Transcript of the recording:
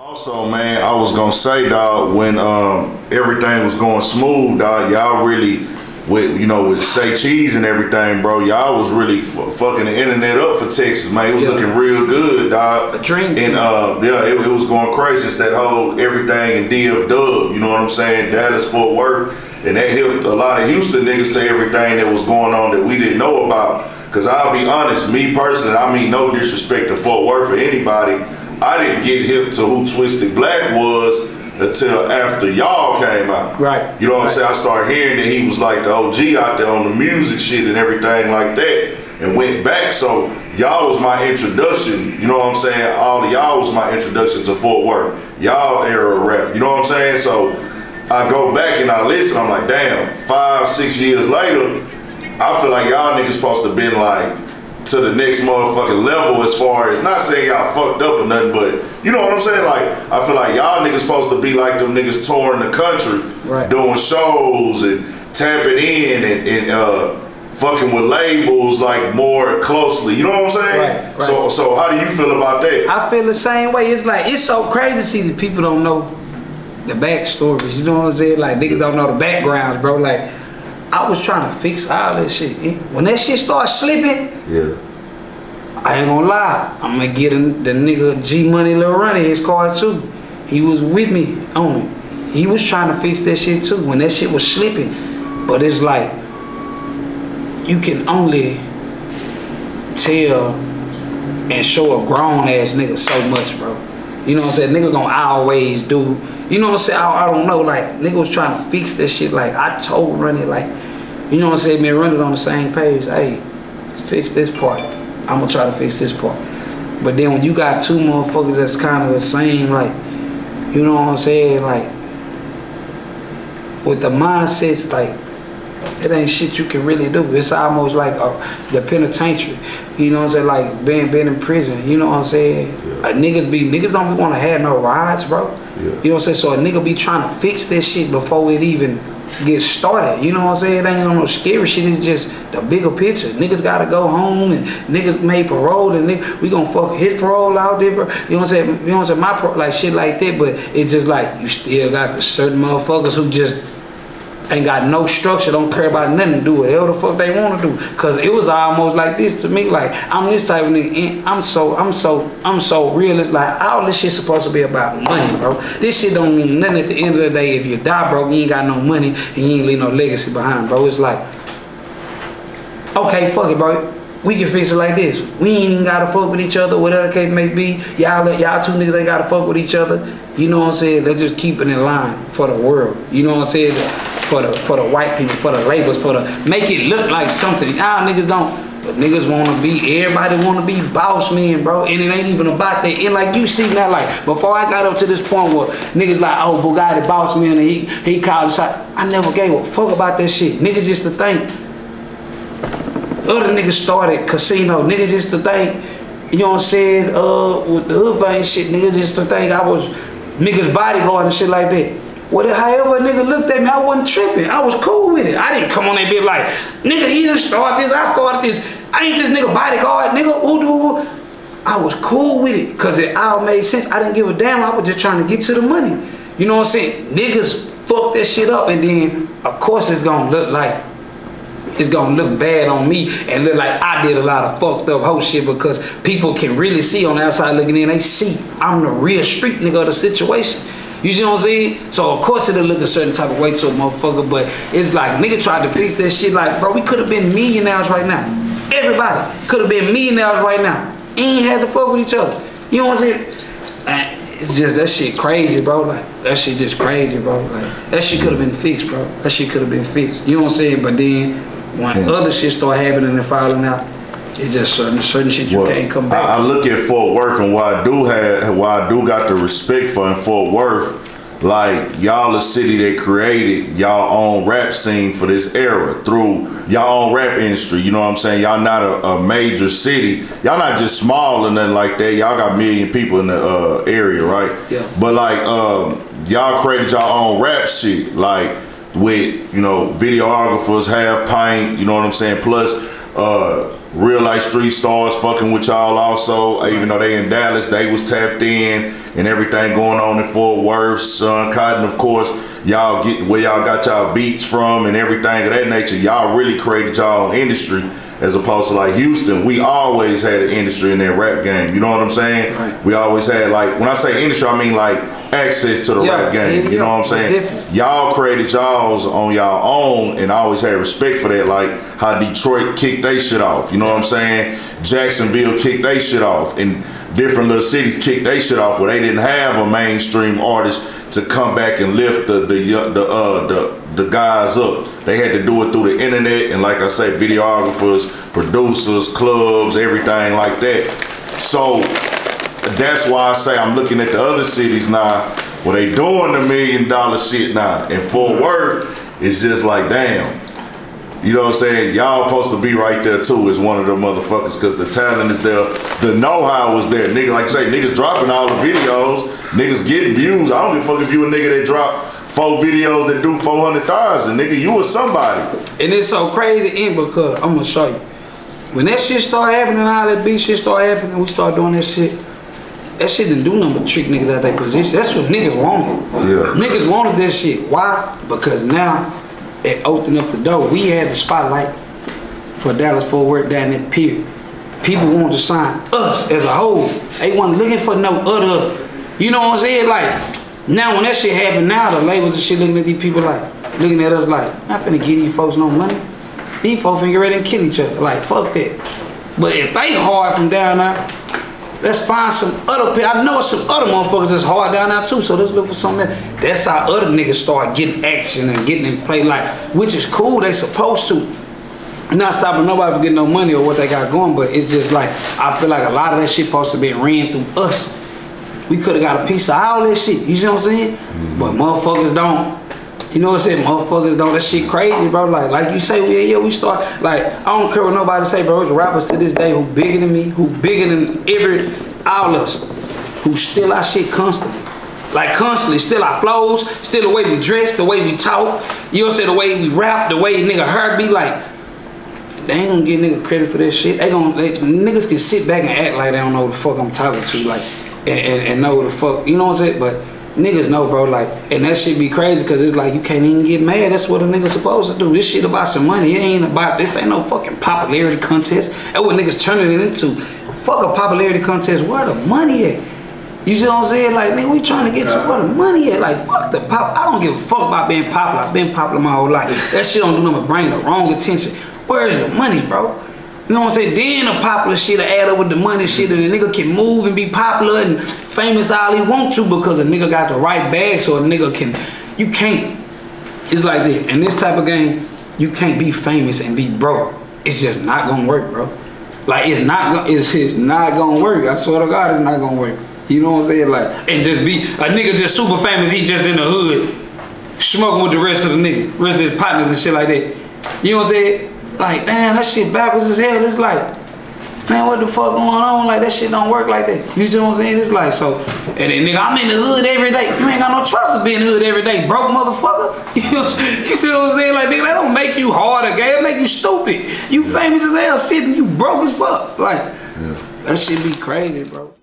Also, man, I was gonna say, dog, when um, everything was going smooth, dog, y'all really, with you know, with say cheese and everything, bro, y'all was really f- fucking the internet up for Texas, man. It was Yeah. looking real good, dog. A dream And uh, yeah, it, it was going crazy. It's that whole everything in DF Dub, you know what I'm saying? Dallas, Fort Worth, and that helped a lot of Houston niggas to everything that was going on that we didn't know about. Cause I'll be honest, me personally, I mean no disrespect to Fort Worth or anybody. I didn't get hip to who Twisted Black was until after y'all came out. Right. You know what I'm saying? I started hearing that he was like the OG out there on the music shit and everything like that. And went back. So y'all was my introduction. You know what I'm saying? All of y'all was my introduction to Fort Worth. Y'all era rap. You know what I'm saying? So I go back and I listen. I'm like, damn, five, six years later, I feel like y'all niggas supposed to been like to the next motherfucking level as far as not saying y'all fucked up or nothing, but you know what I'm saying? Like I feel like y'all niggas supposed to be like them niggas touring the country, Right. doing shows and tapping in and, and uh fucking with labels like more closely. You know what I'm saying? Right, right. So so how do you feel about that? I feel the same way. It's like it's so crazy to see that people don't know the backstories. You know what I'm saying? Like niggas don't know the backgrounds, bro. Like I was trying to fix all that shit. Eh? When that shit started slipping, Yeah. I ain't gonna lie. I'm gonna get the nigga G Money Lil Ronnie his car too. He was with me on it. He was trying to fix that shit too when that shit was slipping. But it's like you can only tell and show a grown ass nigga so much, bro. You know what I'm saying? Nigga gonna always do. You know what I'm saying? I, I don't know. Like nigga was trying to fix that shit. Like I told Ronnie, like you know what I'm saying? Man, run it on the same page. Hey, fix this part. I'm gonna try to fix this part. But then when you got two motherfuckers that's kind of the same, like, you know what I'm saying? Like, with the mindsets, like, it ain't shit you can really do. It's almost like uh, the penitentiary. You know what I'm saying? Like being being in prison. You know what I'm saying? Uh, niggas be niggas don't want to have no rights, bro. Yeah. You know what I'm saying? So a nigga be trying to fix this shit before it even gets started. You know what I'm saying? It ain't no scary shit. It's just the bigger picture. Niggas gotta go home and niggas made parole and nigga, we gonna fuck his parole out there, bro. You know what I'm saying? You know what I'm saying? My like shit like that, but it's just like you still got the certain motherfuckers who just ain't got no structure, don't care about nothing, do whatever the fuck they want to do. Cause it was almost like this to me, like I'm this type of nigga. I'm so, I'm so, I'm so real. It's like all this shit supposed to be about money, bro. This shit don't mean nothing at the end of the day. If you die, bro, you ain't got no money and you ain't leave no legacy behind, bro. It's like, okay, fuck it, bro. We can fix it like this. We ain't even gotta fuck with each other, whatever case may be. Y'all, y'all two niggas ain't gotta fuck with each other. You know what I'm saying? Let's just keep it in line for the world. You know what I'm saying? For the for the white people, for the labels, for the make it look like something. Y'all niggas don't. But niggas wanna be, everybody wanna be boss men, bro. And it ain't even about that. And like you see now, like before I got up to this point where niggas like, oh Boogotti boss man and he he called shot. I never gave a fuck about that shit. Niggas just to think other niggas started Kasino. Niggas just to think, you know what I'm saying, uh, with the hood fame shit, niggas just to think I was niggas bodyguard and shit like that. What however a nigga looked at me, I wasn't tripping. I was cool with it. I didn't come on that bit like, nigga, he didn't start this, I started this. I ain't this nigga bodyguard, nigga. Woo, woo, woo. I was cool with it, cause it all made sense. I didn't give a damn. I was just trying to get to the money. You know what I'm saying? Niggas fuck that shit up, and then of course it's gonna look like it's gonna look bad on me and look like I did a lot of fucked up whole shit because people can really see on the outside looking in, they see I'm the real street nigga of the situation. You see what I'm saying? So of course it'll look a certain type of way to a motherfucker, but it's like nigga tried to fix that shit like, bro, we could have been millionaires right now. Everybody could have been millionaires right now. Ain't had to fuck with each other. You know what I'm saying? And it's just that shit crazy, bro. Like that shit just crazy, bro. Like that shit could have been fixed, bro. That shit could have been fixed. You know what I'm saying? But then when Yeah. other shit start happening and falling out, it's just certain certain shit you Well, can't come back. I, I look at Fort Worth and what I do have, what I do got the respect for in Fort Worth. Like y'all, a city that created y'all own rap scene for this era through y'all own rap industry. You know what I'm saying? Y'all not a, a major city. Y'all not just small or nothing like that. Y'all got a million people in the uh, area, right? Yeah. But like um, y'all created y'all own rap shit, like with you know videographers, half pint. You know what I'm saying? Plus Uh, real life street stars fucking with y'all also. Uh, even though they in Dallas, they was tapped in and everything going on in Fort Worth. Son Cotton, of course, y'all get where y'all got y'all beats from and everything of that nature. Y'all really created y'all industry as opposed to like Houston. We always had an industry in that rap game. You know what I'm saying? Right. We always had like when I say industry, I mean like access to the Yeah, rap game. yeah, you know yeah. what I'm saying? Y'all created y'all's on y'all own and I always had respect for that. Like how Detroit kicked they shit off. You know what I'm saying? Jacksonville kicked they shit off. And different little cities kicked they shit off where they didn't have a mainstream artist to come back and lift the the the uh the the guys up. They had to do it through the internet and like I said, videographers, producers, clubs, everything like that. So that's why I say I'm looking at the other cities now where they doing the million dollar shit now. And Fort mm-hmm. Worth is just like damn. You know what I'm saying? Y'all supposed to be right there too as one of the motherfuckers because the talent is there. The know-how is there. Nigga, like you say, niggas dropping all the videos. Niggas getting views. I don't give a fuck if you a nigga that drop four videos that do 400,000. Nigga, you was somebody. And it's so crazy in because I'm gonna show you. When that shit start happening, all that big shit start happening, we start doing that shit. That shit didn't do nothing but trick niggas out their position. That's what niggas wanted. Yeah. Niggas wanted this shit. Why? Because now it opened up the door. We had the spotlight for Dallas Fort Worth down that period. People wanted to sign us as a whole. They wasn't looking for no other. You know what I'm saying? Like now when that shit happened, now the labels and shit looking at these people like looking at us like, I'm not finna give these folks no money. These folks finna get ready and kill each other. Like fuck that. But if they hard from down there, Let's find some other people. I know some other motherfuckers that's hard down there too. So let's look for something. Else. That's how other niggas start getting action and getting in play, like which is cool. They supposed to. Not stopping nobody from getting no money or what they got going, but it's just like I feel like a lot of that shit supposed to be ran through us. We could have got a piece of all that shit. You see what I'm saying? But motherfuckers don't. You know what I'm saying? Motherfuckers don't. That shit crazy, bro. Like, like you say, yeah, yeah, we start. Like, I don't care what nobody say, bro. There's rappers to this day who bigger than me, who bigger than every all of us, who steal our shit constantly. Like constantly, still our flows, still the way we dress, the way we talk. You know what I'm saying? The way we rap, the way nigga heard be like. They ain't gonna give nigga credit for that shit. They gonna they, niggas can sit back and act like they don't know who the fuck I'm talking to, like, and, and, and know the fuck you know what I'm saying. But niggas know, bro. Like, and that shit be crazy because it's like you can't even get mad. That's what a nigga supposed to do. This shit about some money. It ain't about this. Ain't no fucking popularity contest. That's what niggas turning it into. Fuck a popularity contest. Where the money at? You see what I'm saying? Like, man, we trying to get to where the money at. Like, fuck the pop. I don't give a fuck about being popular. I've been popular my whole life. That shit don't do nothing but bring the wrong attention. Where is the money, bro? You know what I'm saying? Then the popular shit will add up with the money shit and the nigga can move and be popular and famous all he want to because the nigga got the right bag so a nigga can you can't. It's like this. In this type of game you can't be famous and be broke. It's just not gonna work bro. Like it's not gonna it's, it's not gonna work. I swear to God it's not gonna work. You know what I'm saying? Like and just be a nigga just super famous he just in the hood smoking with the rest of the niggas rest of his partners and shit like that. You know what I'm saying like, damn, that shit backwards as hell. It's like, man, what the fuck going on? Like, that shit don't work like that. You see what I'm saying? It's like, so, and then, nigga, I'm in the hood every day. You ain't got no trust to be in the hood every day, broke motherfucker. You, see what I'm saying? Like, nigga, that don't make you harder, gay. It make you stupid. You famous as hell, sitting, you broke as fuck. Like, that shit be crazy, bro.